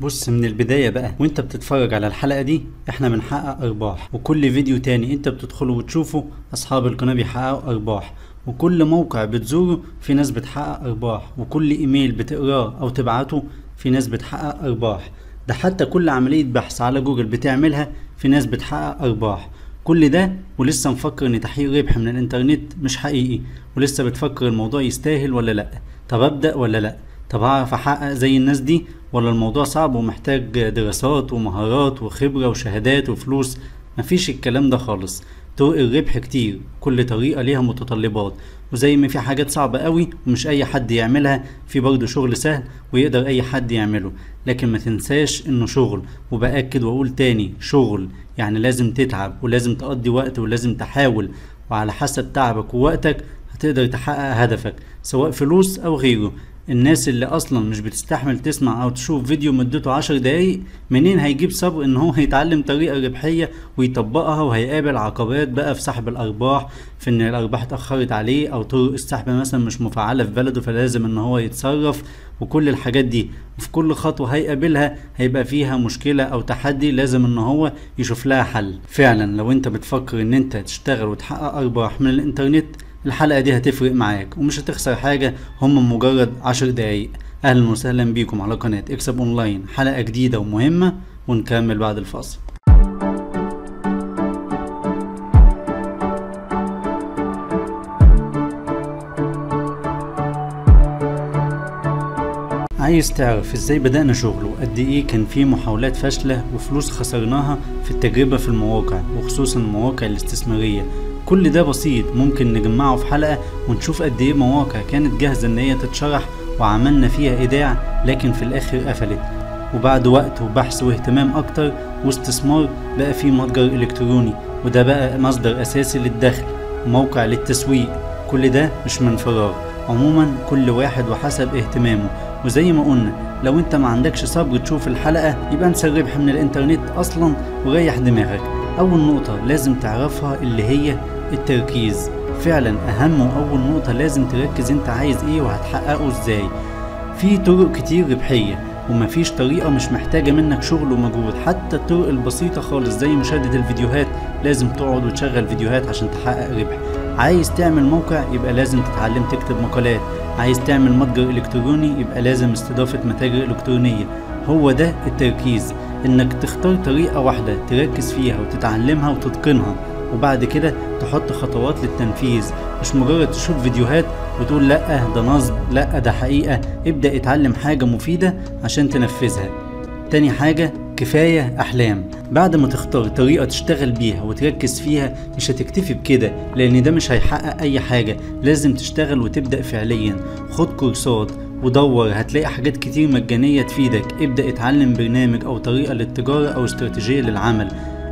بص من البداية بقى وانت بتتفرج على الحلقة دي إحنا بنحقق أرباح. وكل فيديو تاني انت بتدخله وتشوفه أصحاب القناة بيحققوا أرباح. وكل موقع بتزوره في ناس بتحقق أرباح. وكل إيميل بتقراه أو تبعته في ناس بتحقق أرباح. ده حتى كل عملية بحث على جوجل بتعملها في ناس بتحقق أرباح. كل ده ولسه مفكر إن تحقيق ربح من الإنترنت مش حقيقي. ولسه بتفكر الموضوع يستاهل ولا لأ؟ طب أبدأ ولا لأ؟ طب هعرف احقق زي الناس دي؟ ولا الموضوع صعب ومحتاج دراسات ومهارات وخبرة وشهادات وفلوس؟ مفيش الكلام ده خالص. طرق الربح كتير كل طريقة ليها متطلبات. وزي ما في حاجات صعبة قوي ومش أي حد يعملها في برضه شغل سهل ويقدر أي حد يعمله. لكن ما تنساش إنه شغل. وبأكد وأقول تاني شغل. يعني لازم تتعب ولازم تقضي وقت ولازم تحاول. وعلى حسب تعبك ووقتك هتقدر تحقق هدفك سواء فلوس أو غيره. الناس اللي أصلا مش بتستحمل تسمع أو تشوف فيديو مدته عشر دقايق منين هيجيب صبر إن هو يتعلم طريقة ربحية ويطبقها وهيقابل عقبات بقى في سحب الأرباح في إن الأرباح اتأخرت عليه أو طرق السحب مثلا مش مفعلة في بلده فلازم إن هو يتصرف وكل الحاجات دي. وفي كل خطوة هيقابلها هيبقى فيها مشكلة أو تحدي لازم إن هو يشوف لها حل. فعلا لو أنت بتفكر إن أنت تشتغل وتحقق أرباح من الإنترنت الحلقة دي هتفرق معاك ومش هتخسر حاجة هم مجرد عشر دقايق. أهلا وسهلا بيكم على قناة اكسب أونلاين. حلقة جديدة ومهمة ونكمل بعد الفاصل عايز تعرف إزاي بدأنا شغل وقد إيه كان في محاولات فاشلة وفلوس خسرناها في التجربة في المواقع وخصوصا المواقع الاستثمارية؟ كل ده بسيط ممكن نجمعه في حلقة ونشوف قد إيه مواقع كانت جاهزة إن هي تتشرح وعملنا فيها إيداع لكن في الآخر قفلت. وبعد وقت وبحث واهتمام أكتر واستثمار بقى في متجر إلكتروني وده بقى مصدر أساسي للدخل موقع للتسويق. كل ده مش من فراغ. عموما كل واحد وحسب اهتمامه. وزي ما قلنا لو أنت ما عندكش صبر تشوف الحلقة يبقى انسى الربح من الإنترنت أصلا وريح دماغك. أول نقطة لازم تعرفها اللي هي التركيز. فعلا أهم واول نقطة لازم تركز أنت عايز إيه وهتحققه إزاي. في طرق كتير ربحية ومفيش طريقة مش محتاجة منك شغل ومجهود. حتى الطرق البسيطة خالص زي مشاهدة الفيديوهات لازم تقعد وتشغل فيديوهات عشان تحقق ربح. عايز تعمل موقع يبقى لازم تتعلم تكتب مقالات. عايز تعمل متجر إلكتروني يبقى لازم استضافة متاجر إلكترونية. هو ده التركيز إنك تختار طريقة واحدة تركز فيها وتتعلمها وتتقنها. وبعد كده تحط خطوات للتنفيذ. مش مجرد تشوف فيديوهات وتقول لأ ده نصب لأ ده حقيقة. ابدأ اتعلم حاجة مفيدة عشان تنفذها. تاني حاجة كفاية أحلام. بعد ما تختار طريقة تشتغل بيها وتركز فيها مش هتكتفي بكده لأن ده مش هيحقق أي حاجة. لازم تشتغل وتبدأ فعليا. خد كورسات ودور هتلاقي حاجات كتير مجانية تفيدك. ابدأ اتعلم برنامج أو طريقة للتجارة أو استراتيجية للعمل.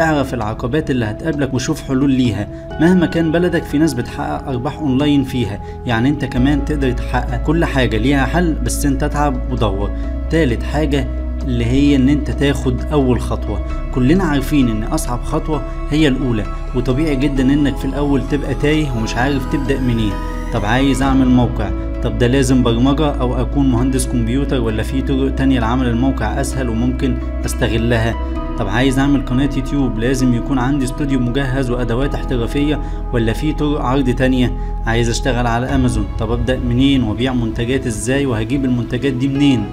اعرف العقبات اللي هتقابلك وشوف حلول ليها. مهما كان بلدك في ناس بتحقق أرباح أونلاين فيها. يعني أنت كمان تقدر تحقق كل حاجة. ليها حل بس أنت اتعب ودور. تالت حاجة اللي هي إن أنت تاخد أول خطوة. كلنا عارفين إن أصعب خطوة هي الأولى وطبيعي جدا إنك في الأول تبقى تايه ومش عارف تبدأ منين. طب عايز أعمل موقع؟ طب ده لازم برمجة أو أكون مهندس كمبيوتر ولا في طرق تانية لعمل الموقع أسهل وممكن أستغلها؟ طب عايز أعمل قناة يوتيوب لازم يكون عندي استوديو مجهز وأدوات احترافية ولا في طرق عرض تانية؟ عايز أشتغل على أمازون. طب أبدأ منين؟ وأبيع منتجات إزاي؟ وهجيب المنتجات دي منين؟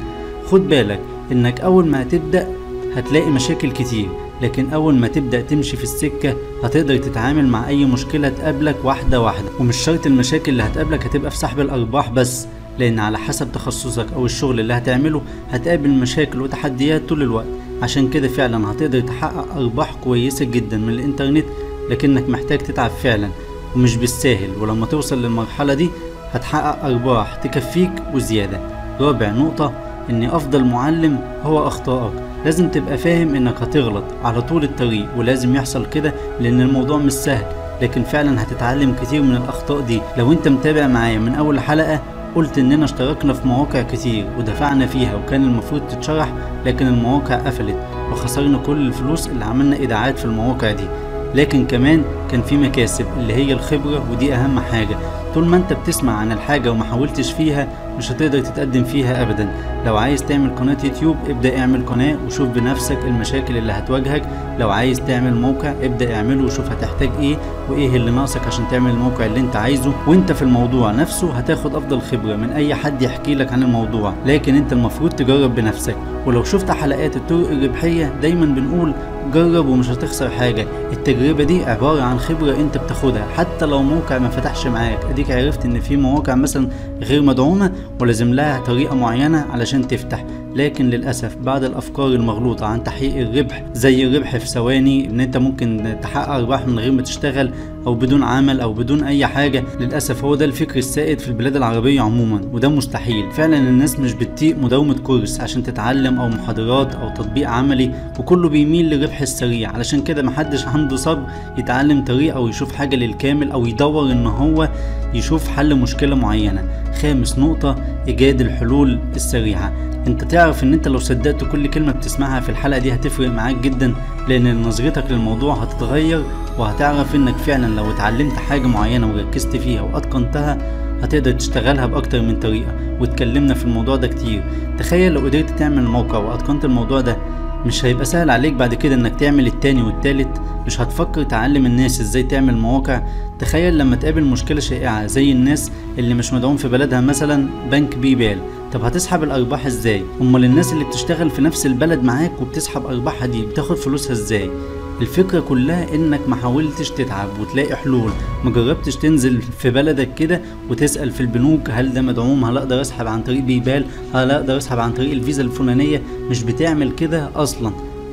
خد بالك إنك أول ما هتبدأ هتلاقي مشاكل كتير لكن أول ما تبدأ تمشي في السكة هتقدر تتعامل مع أي مشكلة تقابلك واحدة واحدة. ومش شرط المشاكل اللي هتقابلك هتبقى في سحب الأرباح بس لأن على حسب تخصصك أو الشغل اللي هتعمله هتقابل مشاكل وتحديات طول الوقت. عشان كده فعلا هتقدر تحقق ارباح كويسة جدا من الإنترنت لكنك محتاج تتعب فعلا ومش بالساهل. ولما توصل للمرحلة دي هتحقق ارباح تكفيك وزيادة. رابع نقطة إن أفضل معلم هو أخطائك. لازم تبقى فاهم إنك هتغلط على طول الطريق ولازم يحصل كده لأن الموضوع مش سهل. لكن فعلا هتتعلم كتير من الأخطاء دي. لو أنت متابع معايا من أول حلقة قلت إننا اشتركنا في مواقع كتير ودفعنا فيها وكان المفروض تتشرح لكن المواقع قفلت وخسرنا كل الفلوس اللي عملنا إيداعات في المواقع دي. لكن كمان كان في مكاسب اللي هي الخبرة ودي أهم حاجة. طول ما انت بتسمع عن الحاجة وما حاولتش فيها مش هتقدر تتقدم فيها ابدا. لو عايز تعمل قناة يوتيوب ابدأ اعمل قناة وشوف بنفسك المشاكل اللي هتواجهك. لو عايز تعمل موقع ابدأ اعمله وشوف هتحتاج إيه وايه اللي ناقصك عشان تعمل الموقع اللي انت عايزه. وانت في الموضوع نفسه هتاخد أفضل خبرة من أي حد يحكي لك عن الموضوع. لكن انت المفروض تجرب بنفسك. ولو شفت حلقات الطرق الربحية دايما بنقول جرب ومش هتخسر حاجة. التجربة دي عبارة عن خبرة انت بتاخدها. حتى لو موقع ما فتحش معاك. اديك عرفت ان في مواقع مثلا غير مدعومة ولازم لها طريقة معينة علشان تفتح. لكن للأسف بعد الأفكار المغلوطة عن تحقيق الربح زي الربح في ثواني إن أنت ممكن تحقق أرباح من غير ما تشتغل أو بدون عمل أو بدون أي حاجة. للأسف هو ده الفكر السائد في البلاد العربية عموما وده مستحيل. فعلا الناس مش بتطيق مداومة كورس عشان تتعلم أو محاضرات أو تطبيق عملي وكله بيميل للربح السريع. علشان كده محدش عنده صبر يتعلم طريقة أو يشوف حاجة للكامل أو يدور إن هو يشوف حل مشكلة معينة. خامس نقطة إيجاد الحلول السريعة. أنت تعرف إن أنت لو صدقت كل كلمة بتسمعها في الحلقة دي هتفرق معاك جدا. لأن نظرتك للموضوع هتتغير وهتعرف إنك فعلا لو اتعلمت حاجة معينة وركزت فيها وأتقنتها هتقدر تشتغلها بأكتر من طريقة واتكلمنا في الموضوع ده كتير. تخيل لو قدرت تعمل موقع وأتقنت الموضوع ده مش هيبقى سهل عليك بعد كده إنك تعمل التاني والتالت مش هتفكر تعلم الناس إزاي تعمل مواقع. تخيل لما تقابل مشكلة شائعة زي الناس اللي مش مدعوم في بلدها مثلا بنك بيبال. طب هتسحب الأرباح إزاي؟ أمال الناس اللي بتشتغل في نفس البلد معاك وبتسحب أرباحها دي بتاخد فلوسها إزاي؟ الفكرة كلها إنك ما حاولتش تتعب وتلاقي حلول. ما جربتش تنزل في بلدك كده وتسأل في البنوك هل ده مدعوم؟ هل أقدر أسحب عن طريق بيبال؟ هل أقدر أسحب عن طريق الفيزا الفلانية؟ مش بتعمل كده أصلا.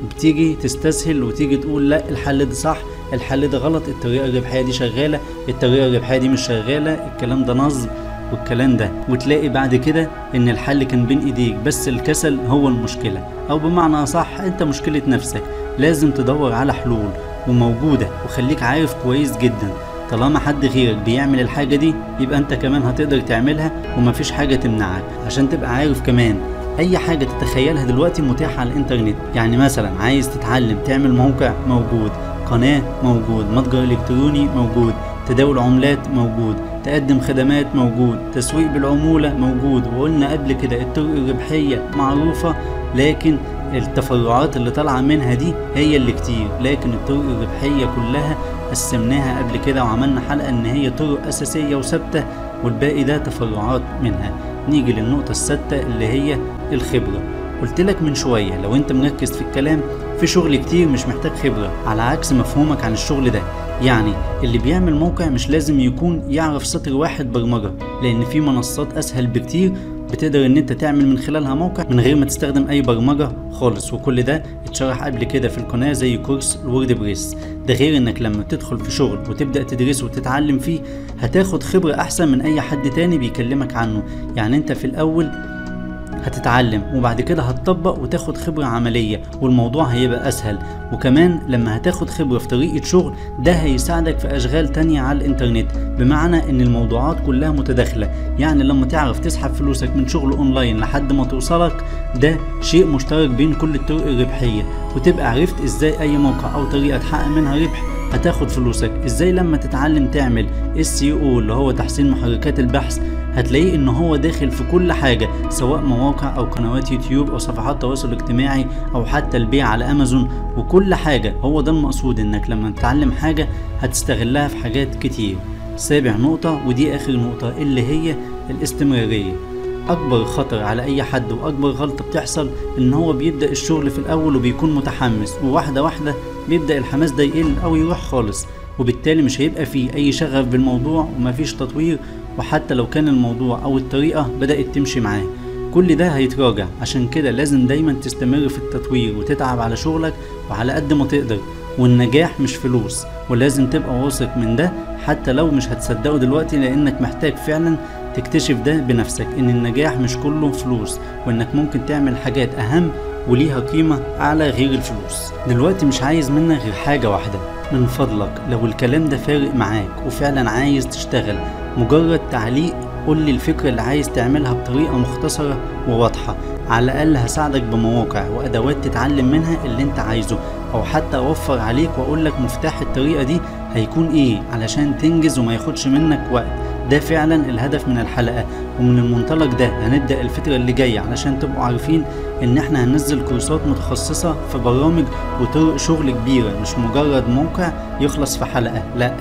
بتيجي تستسهل وتيجي تقول لا الحل ده صح الحل ده غلط الطريقة الربحية دي شغالة الطريقة الربحية دي مش شغالة الكلام ده نصب والكلام ده. وتلاقي بعد كده إن الحل كان بين إيديك بس الكسل هو المشكلة. أو بمعنى أصح أنت مشكلة نفسك. لازم تدور على حلول وموجودة وخليك عارف كويس جدا. طالما حد غيرك بيعمل الحاجة دي يبقى أنت كمان هتقدر تعملها ومفيش حاجة تمنعك. عشان تبقى عارف كمان أي حاجة تتخيلها دلوقتي متاحة على الإنترنت. يعني مثلا عايز تتعلم تعمل موقع موجود قناة موجود متجر إلكتروني موجود تداول عملات موجود تقدم خدمات موجود تسويق بالعمولة موجود. وقلنا قبل كده الطرق الربحية معروفة لكن التفرعات اللي طالعة منها دي هي اللي كتير. لكن الطرق الربحية كلها قسمناها قبل كده وعملنا حلقة إن هي طرق أساسية وثابتة والباقي ده تفرعات منها. نيجي للنقطة السادسة اللي هي الخبرة. قلت لك من شوية لو انت مركز في الكلام في شغل كتير مش محتاج خبرة على عكس مفهومك عن الشغل ده. يعني اللي بيعمل موقع مش لازم يكون يعرف سطر واحد برمجة لأن في منصات أسهل بكتير بتقدر إن أنت تعمل من خلالها موقع من غير ما تستخدم أي برمجة خالص. وكل ده اتشرح قبل كده في القناة زي كورس الورد بريس. ده غير إنك لما تدخل في شغل وتبدأ تدرسه وتتعلم فيه هتاخد خبرة أحسن من أي حد تاني بيكلمك عنه. يعني أنت في الأول هتتعلم وبعد كده هتطبق وتاخد خبرة عملية والموضوع هيبقى أسهل. وكمان لما هتاخد خبرة في طريقة شغل ده هيساعدك في أشغال تانية على الإنترنت. بمعنى إن الموضوعات كلها متداخلة. يعني لما تعرف تسحب فلوسك من شغل أونلاين لحد ما توصلك ده شيء مشترك بين كل الطرق الربحية. وتبقى عرفت إزاي أي موقع أو طريقة تحقق منها ربح. هتاخد فلوسك. إزاي لما تتعلم تعمل اس أو اللي هو تحسين محركات البحث هتلاقيه إن هو داخل في كل حاجة سواء مواقع أو قنوات يوتيوب أو صفحات تواصل اجتماعي أو حتى البيع على أمازون. وكل حاجة هو ده المقصود إنك لما تتعلم حاجة هتستغلها في حاجات كتير. سابع نقطة ودي آخر نقطة اللي هي الاستمرارية. أكبر خطر على أي حد وأكبر غلطة بتحصل إن هو بيبدأ الشغل في الأول وبيكون متحمس. وواحدة واحدة بيبدأ الحماس ده يقل أو يروح خالص وبالتالي مش هيبقى فيه أي شغف بالموضوع ومفيش تطوير وحتى لو كان الموضوع أو الطريقة بدأت تمشي معاه. كل ده هيتراجع عشان كده لازم دايما تستمر في التطوير وتتعب على شغلك وعلى قد ما تقدر والنجاح مش فلوس ولازم تبقى واثق من ده حتى لو مش هتصدقه دلوقتي لأنك محتاج فعلا تكتشف ده بنفسك إن النجاح مش كله فلوس وإنك ممكن تعمل حاجات أهم وليها قيمة أعلى غير الفلوس. دلوقتي مش عايز منك غير حاجة واحدة. من فضلك. لو الكلام ده فارق معاك وفعلا عايز تشتغل مجرد تعليق قول لي الفكرة اللي عايز تعملها بطريقة مختصرة وواضحة. على الأقل هساعدك بمواقع وأدوات تتعلم منها اللي أنت عايزه. أو حتى أوفر عليك وأقول لك مفتاح الطريقة دي هيكون إيه علشان تنجز وما ياخدش منك وقت. ده فعلا الهدف من الحلقة. ومن المنطلق ده هنبدأ الفترة اللي جاية علشان تبقوا عارفين إن إحنا هننزل كورسات متخصصة في برامج وطرق شغل كبيرة مش مجرد موقع يخلص في حلقة لأ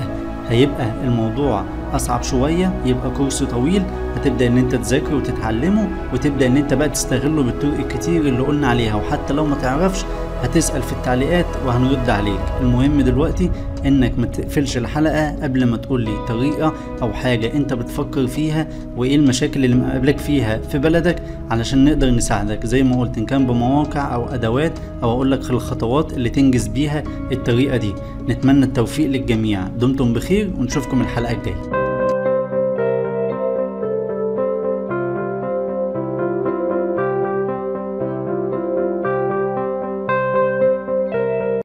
هيبقى الموضوع أصعب شوية يبقى كورس طويل هتبدأ إن أنت تذاكره وتتعلمه وتبدأ إن أنت بقى تستغله بالطرق الكتير اللي قلنا عليها وحتى لو ما تعرفش هتسأل في التعليقات وهنرد عليك. المهم دلوقتي إنك ما تقفلش الحلقة قبل ما تقول لي طريقة أو حاجة أنت بتفكر فيها وإيه المشاكل اللي مقابلك فيها في بلدك علشان نقدر نساعدك. زي ما قلت إن كان بمواقع أو أدوات أو أقول لك الخطوات اللي تنجز بيها الطريقة دي. نتمنى التوفيق للجميع. دمتم بخير ونشوفكم الحلقة الجاية.